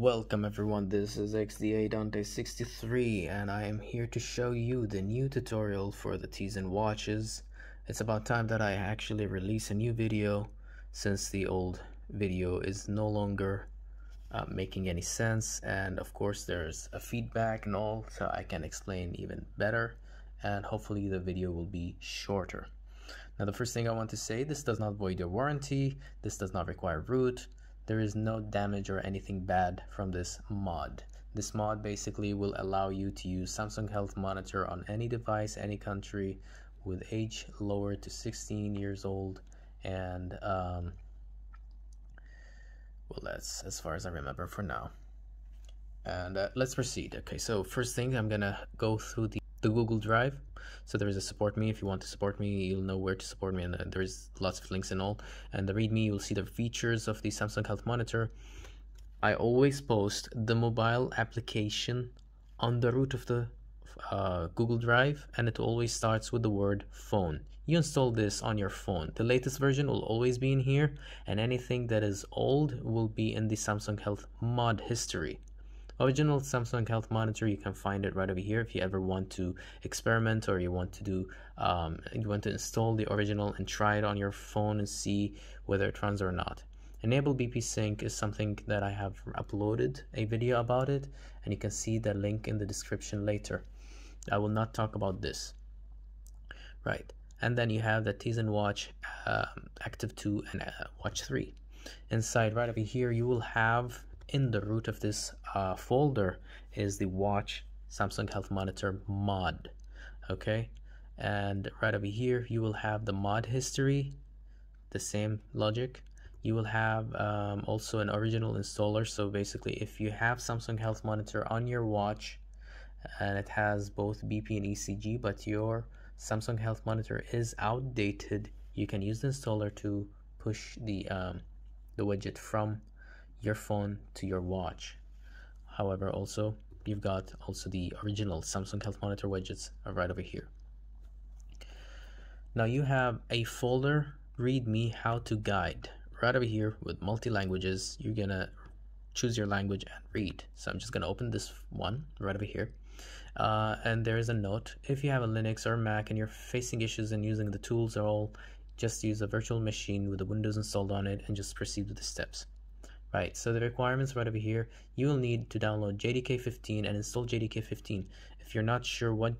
Welcome everyone, this is XDA Dante 63 and I am here to show you the new tutorial for the Tizen watches. It's about time that I actually release a new video since the old video is no longer uh, making any sense and of course there's a feedback and all so I can explain even better and hopefully the video will be shorter. Now the first thing I want to say, this does not void your warranty, this does not require root, there is no damage or anything bad from this mod. This mod basically will allow you to use Samsung Health Monitor on any device, any country with age lower to 16 years old and um, well that's as far as I remember for now. And uh, let's proceed. Okay, so first thing I'm gonna go through the, the Google Drive so there is a support me. If you want to support me, you'll know where to support me, and uh, there's lots of links and all. And the README, you'll see the features of the Samsung Health Monitor. I always post the mobile application on the root of the uh, Google Drive, and it always starts with the word phone. You install this on your phone. The latest version will always be in here, and anything that is old will be in the Samsung Health mod history original Samsung Health Monitor, you can find it right over here if you ever want to experiment or you want to do, um, you want to install the original and try it on your phone and see whether it runs or not. Enable BP Sync is something that I have uploaded a video about it and you can see the link in the description later. I will not talk about this. Right, and then you have the Tizen Watch um, Active 2 and uh, Watch 3. Inside right over here you will have in the root of this uh, folder is the watch Samsung Health Monitor mod okay? And right over here you will have the mod history the same logic. You will have um, also an original installer. So basically if you have Samsung Health Monitor on your watch and it has both BP and ECG but your Samsung Health Monitor is outdated you can use the installer to push the um, the widget from your phone to your watch. However, also you've got also the original Samsung Health Monitor widgets right over here. Now you have a folder README how to guide right over here with multi languages. You're gonna choose your language and read. So I'm just gonna open this one right over here. Uh, and there is a note. If you have a Linux or Mac and you're facing issues in using the tools or all, just use a virtual machine with the Windows installed on it and just proceed with the steps. Right, so the requirements right over here, you will need to download JDK15 and install JDK15. If you're not sure what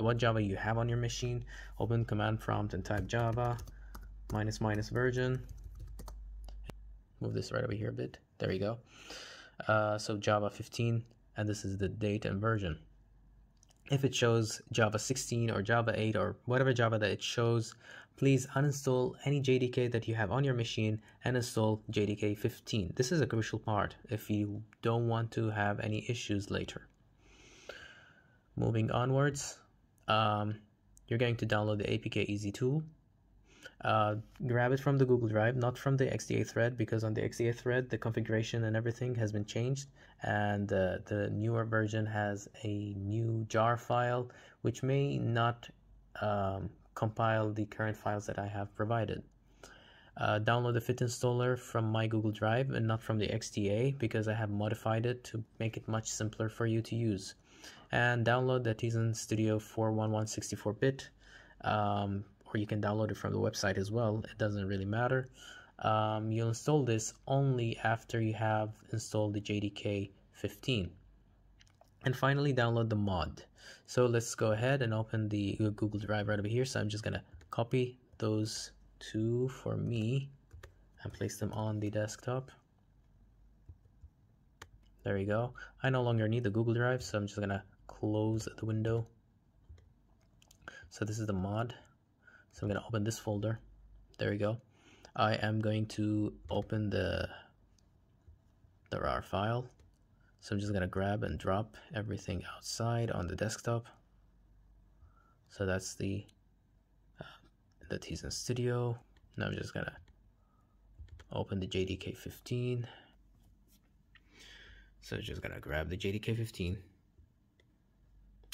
what Java you have on your machine, open command prompt and type Java minus minus version. Move this right over here a bit. There you go. Uh, so Java 15, and this is the date and version. If it shows Java 16 or Java 8 or whatever Java that it shows, please uninstall any JDK that you have on your machine and install JDK 15. This is a crucial part if you don't want to have any issues later. Moving onwards, um, you're going to download the APK Easy tool. Uh, grab it from the Google Drive, not from the XDA thread, because on the XDA thread, the configuration and everything has been changed, and uh, the newer version has a new jar file, which may not um, compile the current files that I have provided. Uh, download the Fit installer from my Google Drive and not from the XDA because I have modified it to make it much simpler for you to use. And download the Tizen Studio 411 64-bit, um, or you can download it from the website as well. It doesn't really matter. Um, you'll install this only after you have installed the JDK 15. And finally, download the mod. So let's go ahead and open the Google Drive right over here. So I'm just gonna copy those two for me and place them on the desktop. There you go. I no longer need the Google Drive, so I'm just gonna close the window. So this is the mod. So I'm gonna open this folder. There we go. I am going to open the the RAR file. So I'm just gonna grab and drop everything outside on the desktop. So that's the uh, the Tizen Studio. Now I'm just gonna open the JDK 15. So I'm just gonna grab the JDK 15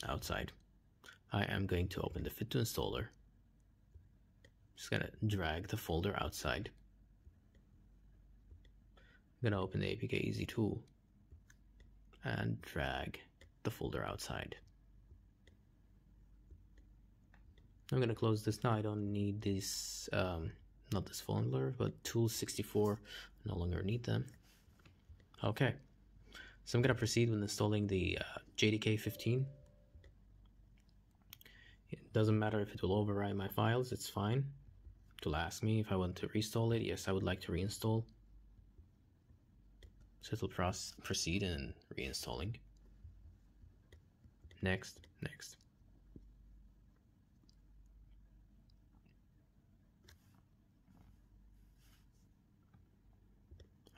outside. I am going to open the Fit2Installer. Just gonna drag the folder outside. I'm gonna open the APK Easy tool and drag the folder outside. I'm gonna close this now. I don't need this, um, not this folder, but tools 64, no longer need them. Okay, so I'm gonna proceed with installing the uh, JDK 15. It doesn't matter if it will overwrite my files, it's fine. Will ask me if I want to reinstall it. Yes, I would like to reinstall. So it will proceed in reinstalling. Next, next.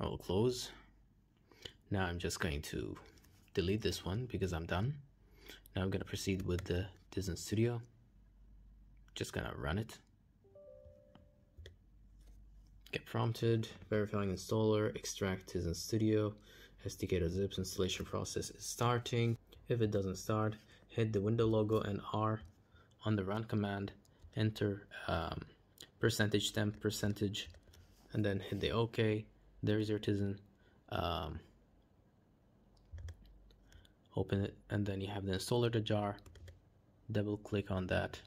I will close. Now I'm just going to delete this one because I'm done. Now I'm going to proceed with the Tizen Studio. Just gonna run it. Get prompted, verifying installer, extract Tizen Studio, SDK.zips installation process is starting. If it doesn't start, hit the window logo and R on the run command, enter um, percentage temp percentage, and then hit the OK. There's your Tizen um, open it and then you have the installer the jar. Double click on that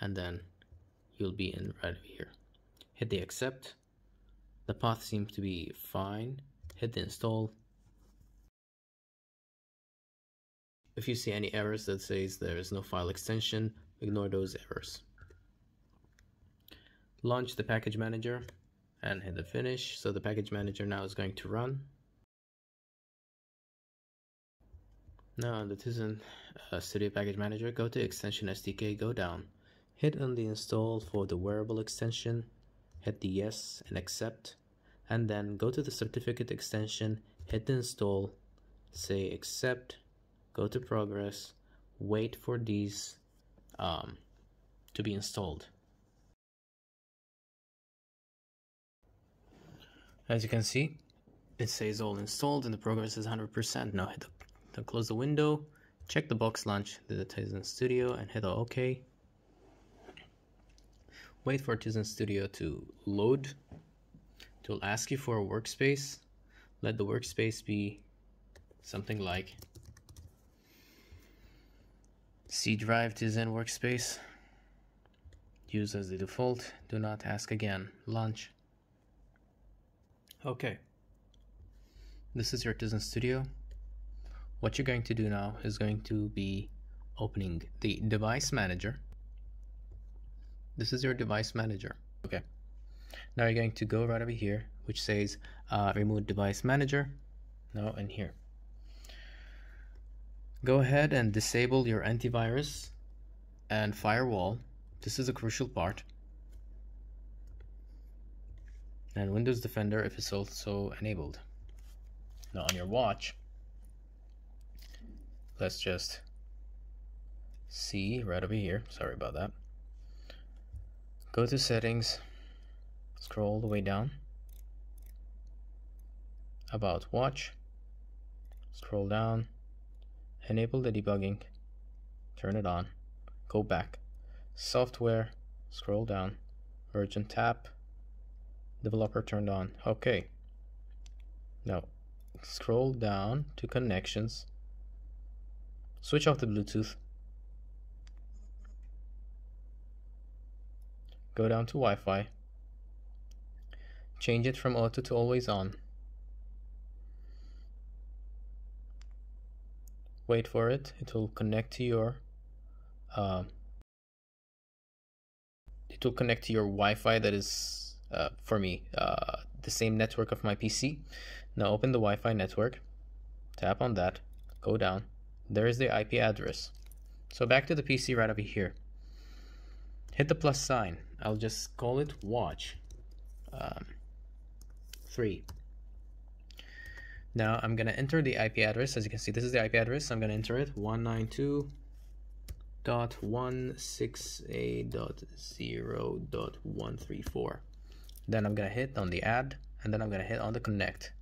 and then you'll be in right here hit the accept the path seems to be fine hit the install if you see any errors that says there is no file extension ignore those errors launch the package manager and hit the finish. So the package manager now is going to run. Now that isn't uh, Studio Package Manager, go to Extension SDK, go down. Hit on the install for the wearable extension, hit the yes and accept, and then go to the certificate extension, hit the install, say accept, go to progress, wait for these um, to be installed. As you can see, it says all installed and the progress is 100%. Now hit the, close the window, check the box launch the Tizen Studio and hit OK. Wait for Tizen Studio to load. It will ask you for a workspace. Let the workspace be something like C drive Tizen workspace. Use as the default. Do not ask again. Launch. Okay. This is your Tizen Studio. What you're going to do now is going to be opening the device manager. This is your device manager. Okay. Now you're going to go right over here, which says uh, remote device manager. Now in here. Go ahead and disable your antivirus and firewall. This is a crucial part and Windows Defender if it's also enabled. Now on your watch, let's just see right over here. Sorry about that. Go to settings, scroll all the way down. About watch, scroll down, enable the debugging, turn it on, go back, software, scroll down, version tap, developer turned on. Okay. Now, scroll down to connections. Switch off the Bluetooth. Go down to Wi-Fi. Change it from auto to always on. Wait for it. It will connect to your uh, it will connect to your Wi-Fi that is uh, for me, uh, the same network of my PC. Now open the Wi-Fi network, tap on that, go down. There is the IP address. So back to the PC right over here. Hit the plus sign. I'll just call it watch. Um, three. Now I'm gonna enter the IP address. As you can see, this is the IP address. I'm gonna enter it 192.168.0.134. Then I'm gonna hit on the add and then I'm gonna hit on the connect.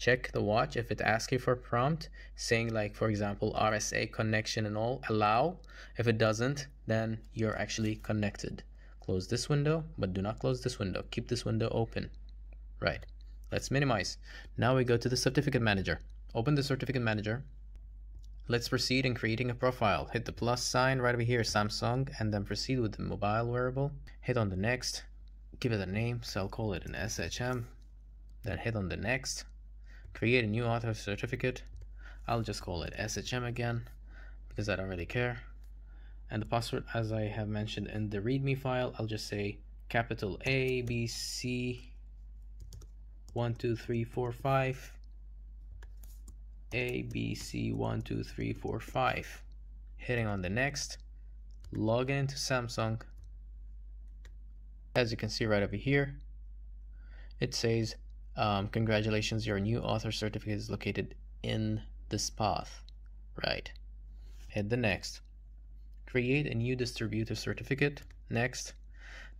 Check the watch if it asks you for prompt saying like for example RSA connection and all allow. If it doesn't then you're actually connected. Close this window but do not close this window. Keep this window open. Right. Let's minimize. Now we go to the certificate manager. open the certificate manager. Let's proceed in creating a profile. Hit the plus sign right over here, Samsung, and then proceed with the mobile wearable. Hit on the next, give it a name, so I'll call it an SHM. Then hit on the next, create a new author certificate. I'll just call it SHM again because I don't really care. And the password, as I have mentioned in the README file, I'll just say capital A, B, C, one, two, three, four, five, A, B, C, one, two, three, four, five. Hitting on the next, log into Samsung. As you can see right over here, it says, um, congratulations, your new author certificate is located in this path. Right. Hit the next. Create a new distributor certificate. Next.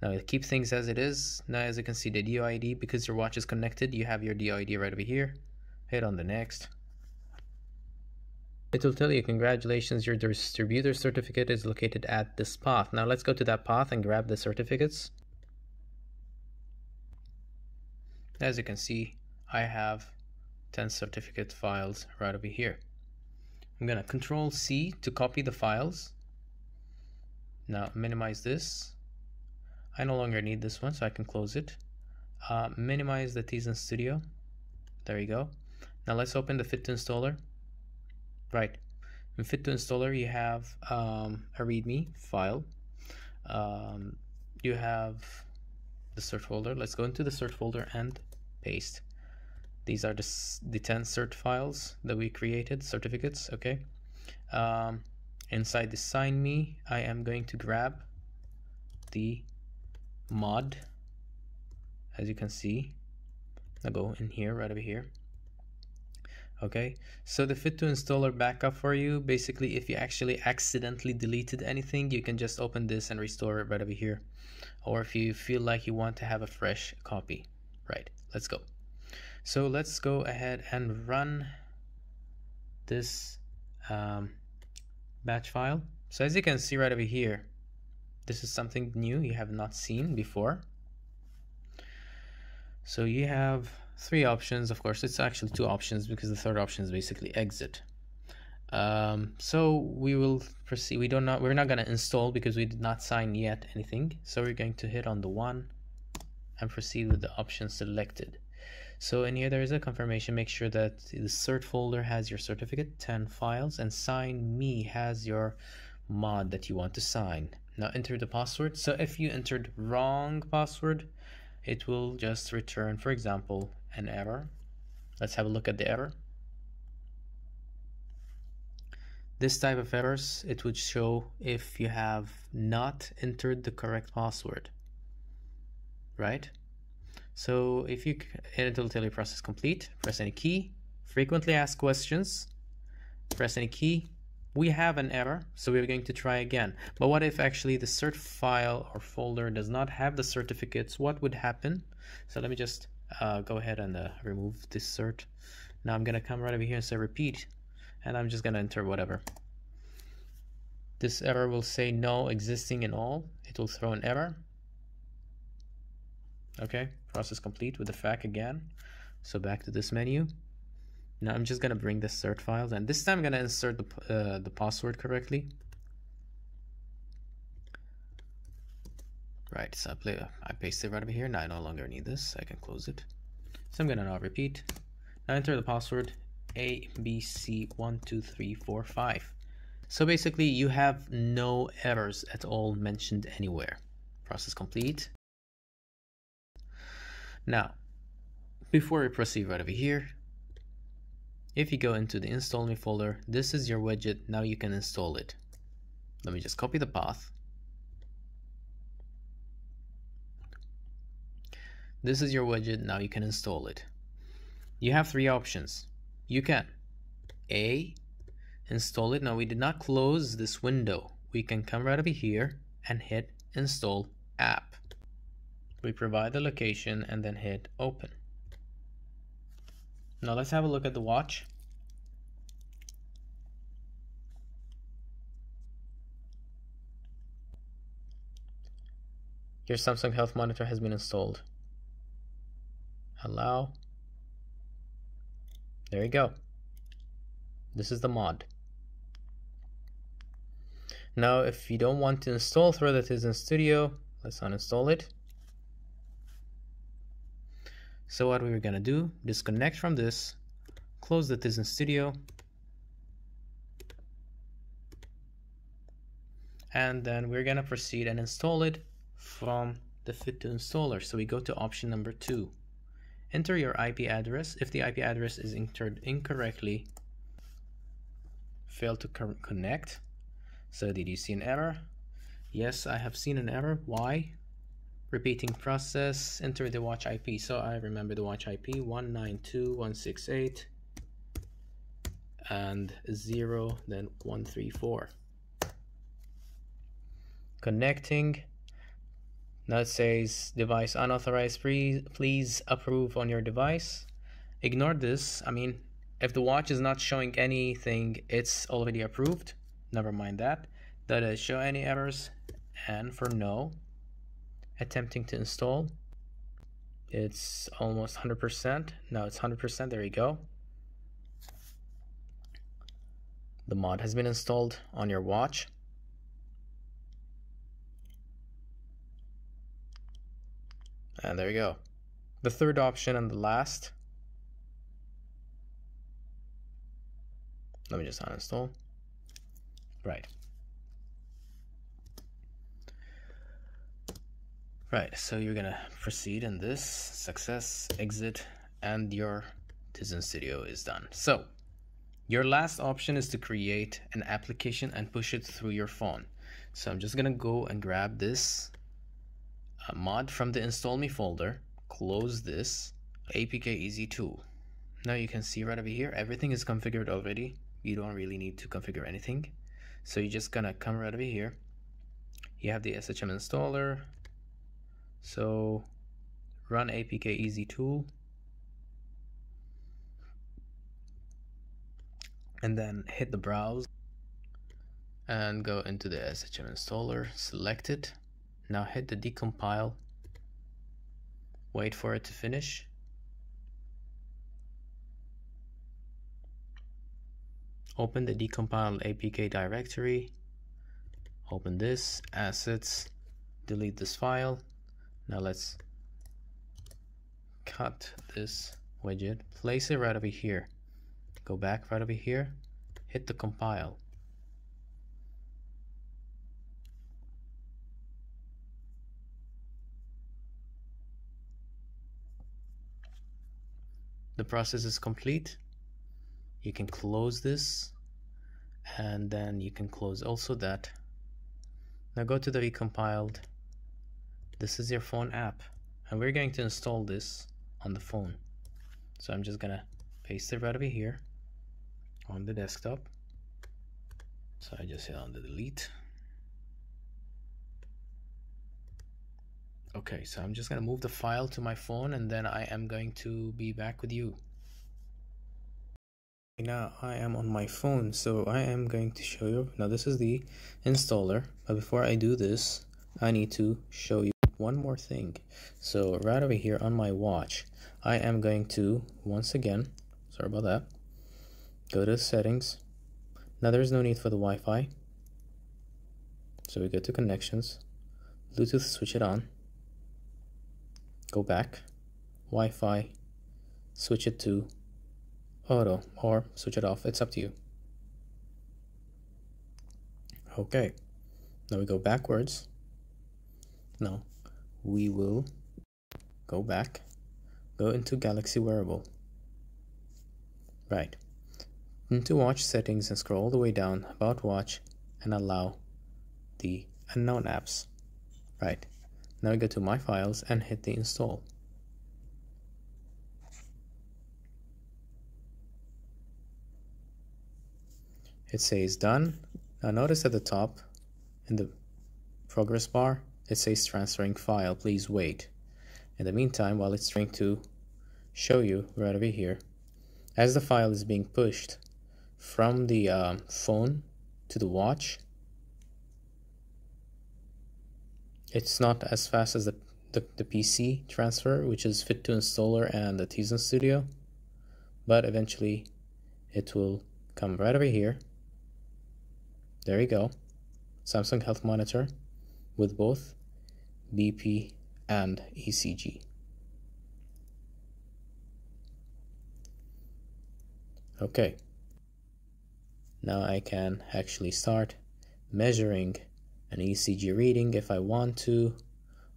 Now keep things as it is. Now as you can see the DUID, because your watch is connected, you have your DUID right over here. Hit on the next. It will tell you, congratulations, your distributor certificate is located at this path. Now let's go to that path and grab the certificates. As you can see, I have 10 certificate files right over here. I'm gonna control C to copy the files. Now minimize this. I no longer need this one, so I can close it. Uh, minimize the Tizen Studio. There you go. Now let's open the Fit2Installer. Right. In Fit2Installer, you have um, a README file. Um, you have the cert folder. Let's go into the cert folder and paste. These are the, the 10 cert files that we created, certificates, okay? Um, inside the sign me, I am going to grab the mod, as you can see. I'll go in here, right over here. Okay, so the Fit2Installer backup for you, basically if you actually accidentally deleted anything, you can just open this and restore it right over here. Or if you feel like you want to have a fresh copy. Right, let's go. So let's go ahead and run this um, batch file. So as you can see right over here, this is something new you have not seen before. So you have three options. Of course, it's actually two options because the third option is basically exit. Um, so we will proceed. We don't not we're not going to install because we did not sign yet anything. So we're going to hit on the one and proceed with the option selected. So in here there is a confirmation, make sure that the cert folder has your certificate, 10 files, and sign me has your mod that you want to sign. Now enter the password. So if you entered wrong password, it will just return, for example, an error. Let's have a look at the error. This type of errors, it would show if you have not entered the correct password, right? So if you, it will tell you process complete, press any key, frequently asked questions, press any key. We have an error, so we're going to try again. But what if actually the cert file or folder does not have the certificates? What would happen? So let me just uh, go ahead and uh, remove this cert. Now I'm gonna come right over here and say repeat, and I'm just gonna enter whatever. This error will say no existing in all. It will throw an error. Okay, process complete with the FAQ again. So back to this menu. Now I'm just gonna bring the cert files and this time I'm gonna insert the, uh, the password correctly. Right, so I, play, I paste it right over here. Now I no longer need this. I can close it. So I'm gonna now repeat. Now enter the password ABC12345. So basically you have no errors at all mentioned anywhere. Process complete. Now, before we proceed right over here, if you go into the install me folder, this is your widget. Now you can install it. Let me just copy the path. This is your widget. Now you can install it. You have three options. You can A, install it. Now we did not close this window. We can come right over here and hit install app. We provide the location and then hit open. Now let's have a look at the watch. Your Samsung Health Monitor has been installed. Allow. There you go. This is the mod. Now, if you don't want to install the Tizen Studio, let's uninstall it. So what we're gonna do, disconnect from this, close the Tizen Studio, and then we're gonna proceed and install it from the Fit2Installer. So we go to option number two. Enter your IP address. If the IP address is entered incorrectly, fail to connect. So did you see an error? Yes, I have seen an error. Why? Repeating process, enter the watch IP. So I remember the watch IP 192.168 and 0, then 134. Connecting. Now it says device unauthorized. Please, please approve on your device. Ignore this. I mean, if the watch is not showing anything, it's already approved. Never mind that. Does it show any errors? And for no, attempting to install, it's almost 100%. Now it's 100%. There you go. The mod has been installed on your watch. And there you go. The third option and the last. Let me just uninstall. Right. Right, so you're gonna proceed in this, success, exit, and your Tizen Studio is done. So, your last option is to create an application and push it through your phone. So I'm just gonna go and grab this uh, mod from the install me folder, close this, APK easy tool. Now you can see right over here, everything is configured already. You don't really need to configure anything. So you're just gonna come right over here. You have the SHM installer. So run APK easy tool. And then hit the browse and go into the SHM installer, select it now hit the decompile, wait for it to finish. Open the decompiled APK directory, open this, assets, delete this file. Now let's cut this widget, place it right over here. Go back right over here, hit the compile. the process is complete. You can close this and then you can close also that. Now go to the recompiled this is your phone app and we're going to install this on the phone so I'm just gonna paste it right over here on the desktop so I just hit on the delete Okay, so I'm just gonna move the file to my phone and then I am going to be back with you. Now I am on my phone, so I am going to show you. Now this is the installer, but before I do this, I need to show you one more thing. So right over here on my watch, I am going to, once again, sorry about that, go to settings. Now there's no need for the Wi-Fi. So we go to connections, Bluetooth, switch it on go back, Wi-Fi, switch it to auto or switch it off. It's up to you. Okay, now we go backwards. Now we will go back, go into Galaxy Wearable. Right, into watch settings and scroll all the way down about watch and allow the unknown apps. Right, now we go to my files and hit the install. It says done. Now notice at the top in the progress bar, it says transferring file, please wait. In the meantime, while it's trying to show you right over here, as the file is being pushed from the um, phone to the watch, it's not as fast as the, the, the PC transfer, which is Fit2Installer and the Tizen Studio, but eventually it will come right over here. There you go. Samsung Health Monitor with both BP and ECG. Okay. Now I can actually start measuring an ECG reading if I want to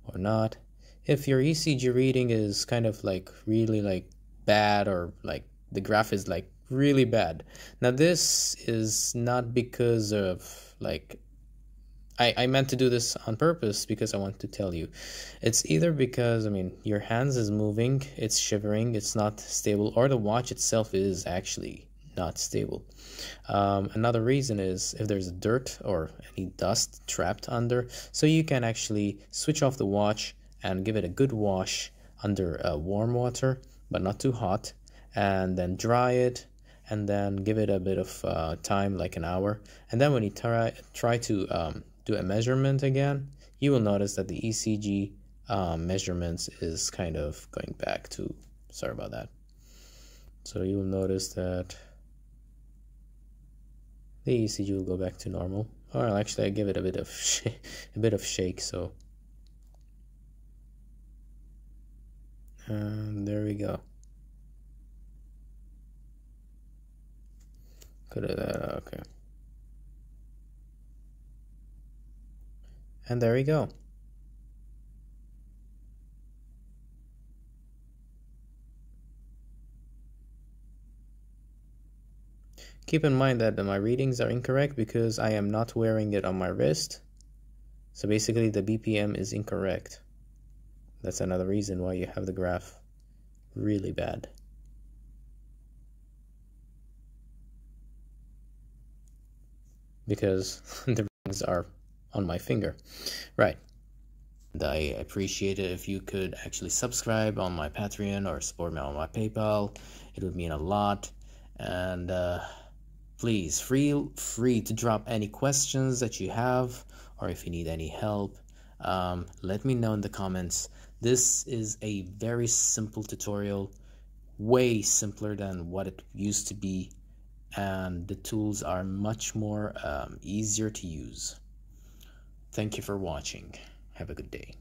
or not. If your ECG reading is kind of like really like bad or like the graph is like really bad. Now this is not because of like I, I meant to do this on purpose because I want to tell you. It's either because, I mean, your hands is moving, it's shivering, it's not stable, or the watch itself is actually not stable. Um, another reason is if there's dirt or any dust trapped under, so you can actually switch off the watch and give it a good wash under uh, warm water, but not too hot, and then dry it and then give it a bit of uh, time like an hour and then when you try try to um, do a measurement again, you will notice that the ECG um, measurements is kind of going back to, sorry about that. So you will notice that the ECG will go back to normal. Or actually I give it a bit of a bit of shake, so. And there we go. Could have that, okay. And there we go. Keep in mind that my readings are incorrect because I am not wearing it on my wrist. So basically the BPM is incorrect. That's another reason why you have the graph really bad. Because the readings are on my finger. Right. And I appreciate it if you could actually subscribe on my Patreon or support me on my PayPal. It would mean a lot. And uh, please feel free to drop any questions that you have or if you need any help. Um, let me know in the comments. This is a very simple tutorial, way simpler than what it used to be, and the tools are much more um, easier to use. Thank you for watching. Have a good day.